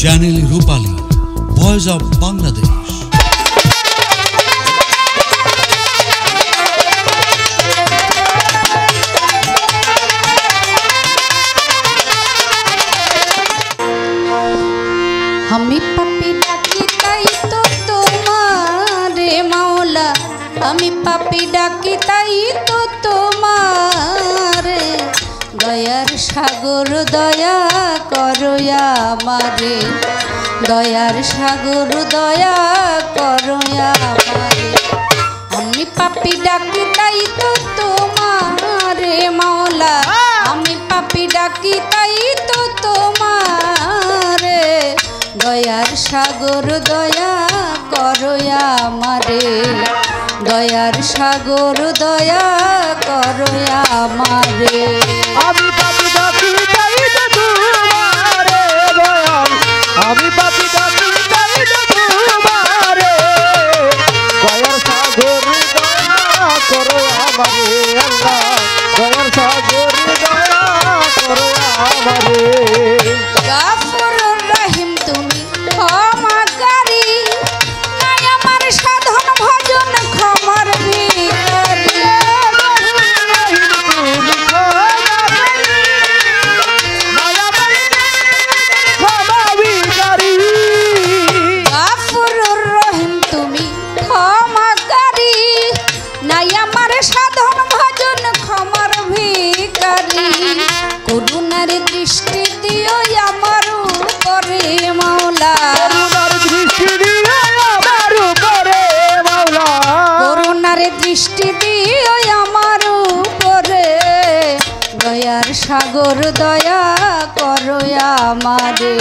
Channel Rupali voice of Bangladesh আমি পাপি ডাকি তাই তো তোমারে মাওলা। আমি পাপি ডাকি তাই সাগর দয়া করো আমারে। দয়ার সাগর দয়া করো আমারে। আমি পাপি ডাকি তাই তো তোমারে মাওলা। আমি পাপি ডাকি তাই তো তোমারে। দয়ার সাগর দয়া করো আমারে। দয়ার সাগর দয়া করো আমারে। আমি পাপি দাবি তো তোমারে আমি সাগর দয়া করো আমারে।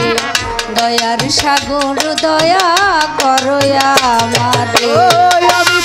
দয়ার সাগর দয়া করো আমারে। আমি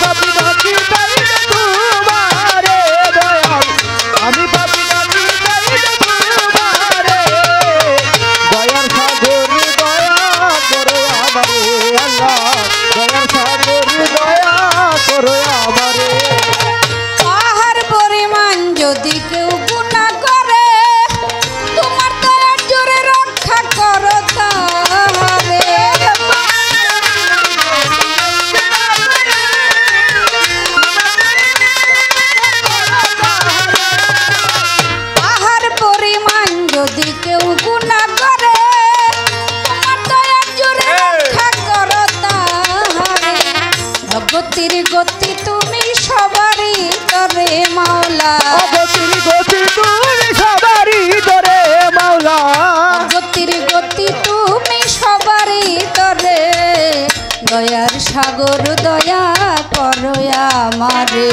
আমারে,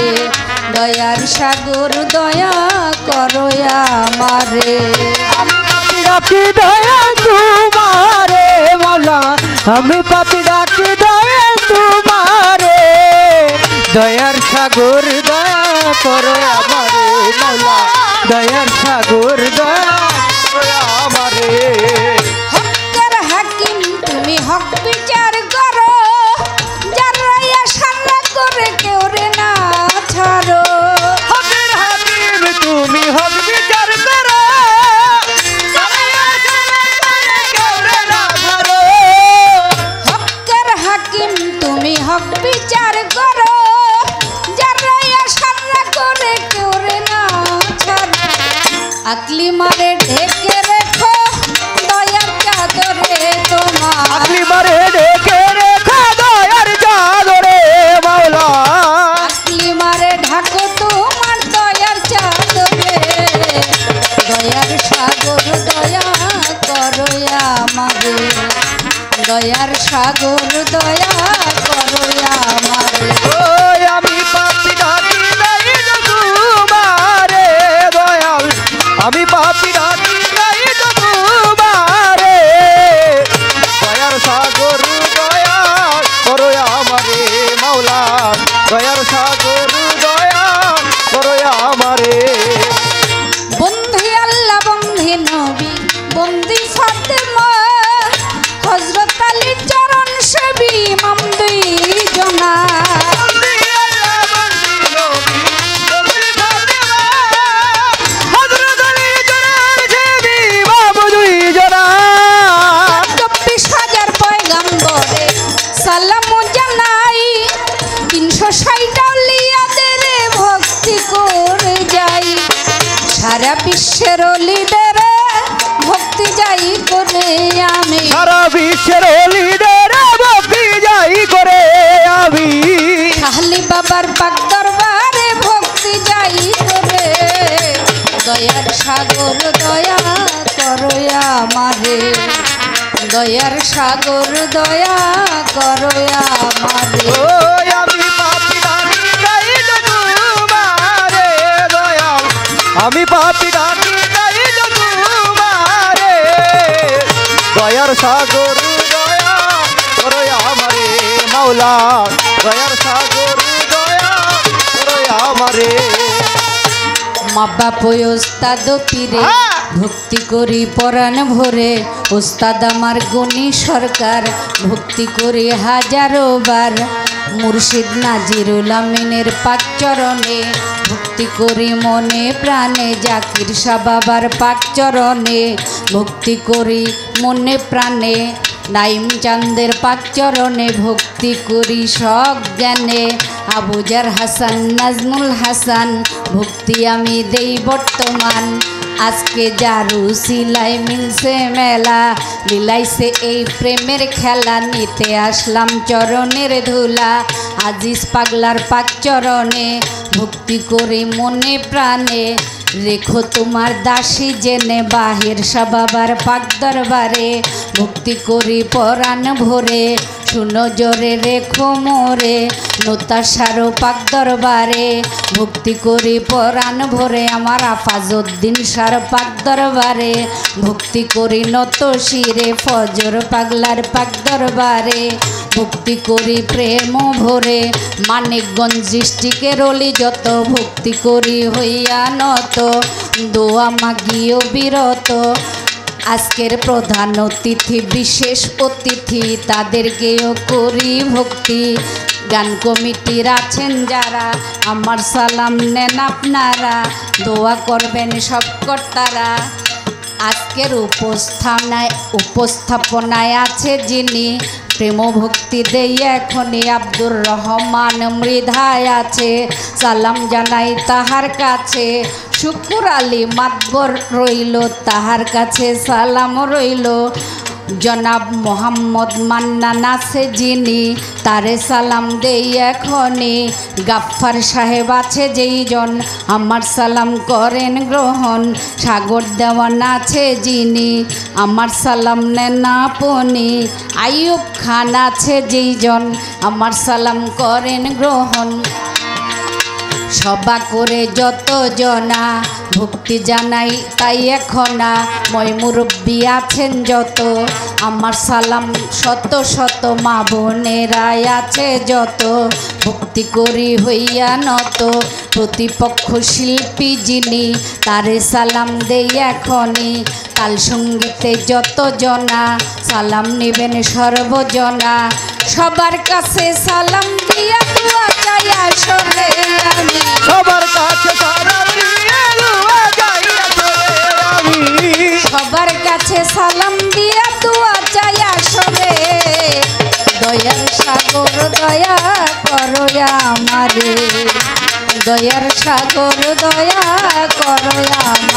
দয়ার সাগর দয়া করো আমারে। ডাকি দয়া তোমারে মাওলা আমি পাপি ডাকি দয়া তোমারে, দয়ার সাগর দয়া করো আমারে মাওলা দয়ার সাগর দয়া বিচার করো। যার সান্না করে কেউ রে না আকলি মারে ঢেকে রেখো দয়ার চাদরে তোমার। আপনি মারে ডেকে রেখা দয়ার চাদরে মাওলা। আকলি মারে ঢাকো তোমার দয়ার চাদরে। দয়ার দয়ার সাগর দয়া করো আমারে। সারা বিশ্বের অলিদের ভক্তি যাই করে আমি। সারা বিশ্বের অলিদের ভক্তি যাই করে আমি। খালি বাবার পাক দরবারে ভক্তি যাই করে। দয়ার সাগর দয়া করো আমারে। দয়ার সাগর দয়া করো আমারে। আমি সাগর দয়া করো আমারে মাওলা দয়ার সাগর দয়া করো আমারে মা বাপ ওস্তাদ পীরে। ভক্তি করি পরাণ ভরে। ওস্তাদ আমার গুণী সরকার, ভক্তি করি হাজারো বার। মুর্শিদ নাজিরুল আমিনের পাক চরণে, ভক্তি করি মনে প্রাণে জাকির শাহ বাবার পাক চরণে, ভক্তি করি মনে প্রাণে নাইম চান্দের পাক চরণে, ভক্তি করি সব জ্ঞানে। আবুজার হাসান, নাজমুল হাসান, ভক্তি আমি দেই বর্তমান। আজকে জারু সিলাই মিলছে মেলা। লীলাইছে এই প্রেমের খেলা, নিতে আসলাম চরণের ধুলা। আজিজ পাগলার পাক চরণে, ভক্তি করে মনে প্রাণে। রেখো তোমার দাসী জেনে বাহির সাবাবার পাক দরবারে ভক্তি করি পরাণ ভরে। শুনো জোরে রেখো মোরে নতাশারো পাক দরবারে ভক্তি করি পরাণ ভরে। আমার আফাজউদ্দিন সার পাক দরবারে ভক্তি করি নত শিরে ফজর পাগলার পাক দরবারে। ভক্তি করি প্রেম ভরে, মানিকগঞ্জ ডিস্ট্রিক্টের অলি যত, ভক্তি করি হইয়া নত, দোয়া মাগিও বিরত। আজকের প্রধান অতিথি, বিশেষ অতিথি, তাদেরকেও করি ভক্তি। গান কমিটির আছেন যারা, আমার সালাম নেন আপনারা, দোয়া করবেন সব কর্তারা। আজকের উপস্থানায়, উপস্থাপনায় আছে যিনি প্রেম ভক্তি দেই এখনই আব্দুর রহমান মৃধায় আছে। সালাম জানাই তাহার কাছে। শুকুর আলী মাতবর রইল, তাহার কাছে সালাম রইল। জনাব মোহাম্মদ মান্নান আছে যিনি তারে সালাম দেই এখনই। গাফফার সাহেব আছে যেই জন, আমার সালাম করেন গ্রহণ। সাগর দেওয়ান আছে যিনি, আমার সালাম নেন আপনি। আইয়ুব খান আছে যেই জন, আমার সালাম করেন গ্রহণ। সবা করে যত জনা ভক্তি জানাই, তাই এখনা মই মুরব্বী আছেন যত। আমার সালাম শত শত মা বোনেরাই আছে যত। ভক্তি করি হইয়া নত। প্রতিপক্ষ শিল্পী যিনি, তারে সালাম দেই এখনই। কাল সঙ্গীতে যত জনা, সালাম নেবেন সর্বজনা। সবার কাছে সালাম দিয়া দুয়া চাই আসলে আমি। সবার কাছে সারা দিয়ে দোয়া যাই আসলে আমি। সবার কাছে সালাম দিয়া দুয়া চাই আসলে। দয়ার সাগর দয়া করো আমারে। দয়ার সাগর দয়া করো আমারে।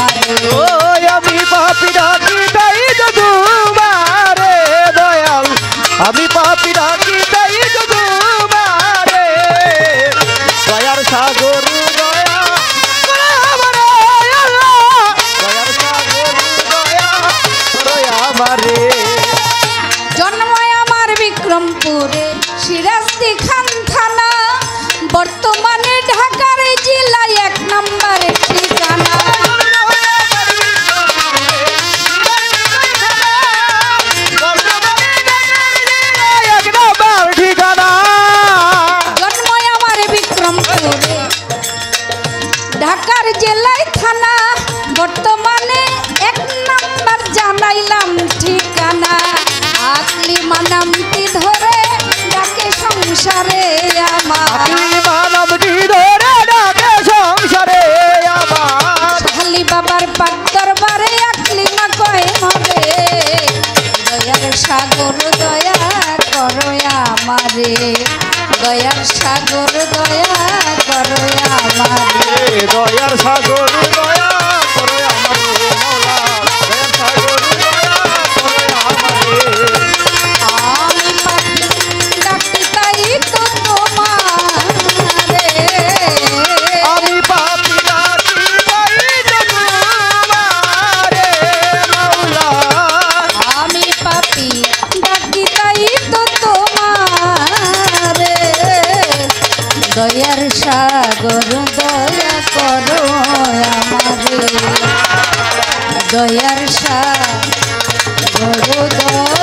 দয়ার সাগর দয়া।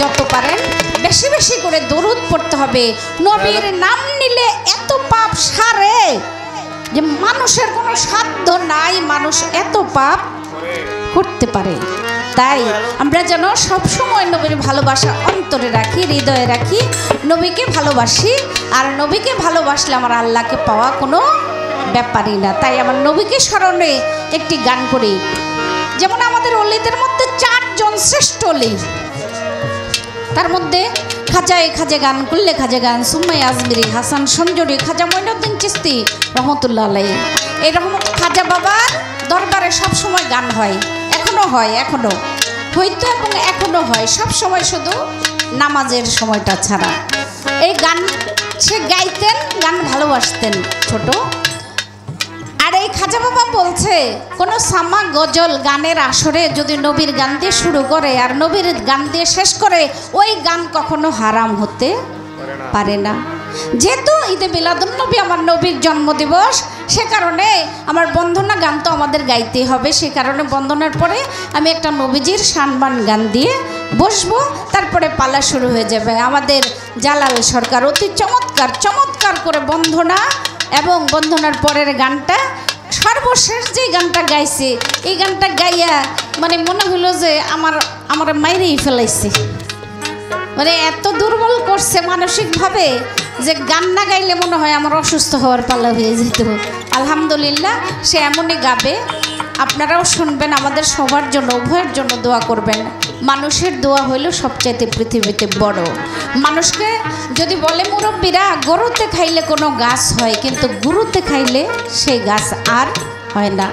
যত পারেন, বেশি বেশি করে দরুদ পড়তে হবে। নবীর নাম নিলে এত পাপ সারে। যে মানুষের কোনো সাধ্য নাই, মানুষ এত পাপ করতে পারে। তাই আমরা যেন সবসময় নবীর ভালোবাসা অন্তরে রাখি, হৃদয়ে রাখি, নবীকে ভালোবাসি। আর নবীকে ভালোবাসলে আমার আল্লাহকে পাওয়া কোনো ব্যাপারই না। তাই আমার নবীকে স্মরণে একটি গান করি। যেমন আমাদের অলিদের মধ্যে চারজন শ্রেষ্ঠ অলি। তার মধ্যে খাজায় খাজে গান কুল্লে খাজে গান। সুম্মাই আজমিরি হাসান সঞ্জরি, খাজা মইনুদ্দিন চিস্তি, রহমতুল্লাহ আলাই এই রহমত খাজা বাবার দরবারে সব সময় গান হয়। এখনও হয়, এখনও। হইতো এবং এখনও হয়। সব সময় শুধু নামাজের সময়টা ছাড়া। এই গান, সে গাইতেন, গান ভালোবাসতেন ছোট। খাজা বাবা বলছে, কোন সামা গজল গানের আসরে যদি নবীর গান দিয়ে শুরু করে আর নবীর গান দিয়ে শেষ করে, ওই গান কখনো হারাম হতে পারে না। যেহেতু ঈদে মিলাদুল নবী আমার নবীর জন্মদিবস, সে কারণে আমার বন্ধনা গান তো আমাদের গাইতে হবে। সে কারণে বন্ধনার পরে আমি একটা নবীজির সানবান গান দিয়ে বসবো। তারপরে পালা শুরু হয়ে যাবে। আমাদের জালাল সরকার অতি চমৎকার চমৎকার করে বন্ধনা এবং বন্ধনার পরের গানটা সর্বশেষ যে গানটা গাইছে, এই গানটা গাইয়া মানে মনে হলো যে আমার আমার মাইরেই ফেলাইছে। মানে এত দুর্বল করছে মানসিকভাবে যে গান না গাইলে মনে হয় আমার অসুস্থ হওয়ার পালা হয়ে যেত। আলহামদুলিল্লাহ, সে এমনই গাবে। আপনারাও শুনবেন, আমাদের সবার জন্য, উভয়ের জন্য দোয়া করবেন। মানুষের দোয়া হইল সবচাইতে পৃথিবীতে বড়। মানুষকে যদি বলে মুরব্বীরা, গরুতে খাইলে কোনো গাছ হয়, কিন্তু গুরুতে খাইলে সেই গাছ আর হয় না।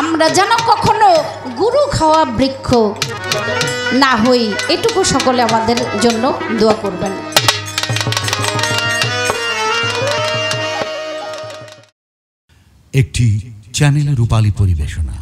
আমরা যেন কখনো গুরু খাওয়া বৃক্ষ না হই, এটুকু সকলে আমাদের জন্য দোয়া করবেন। একটি চ্যানেল রূপালী পরিবেশনা।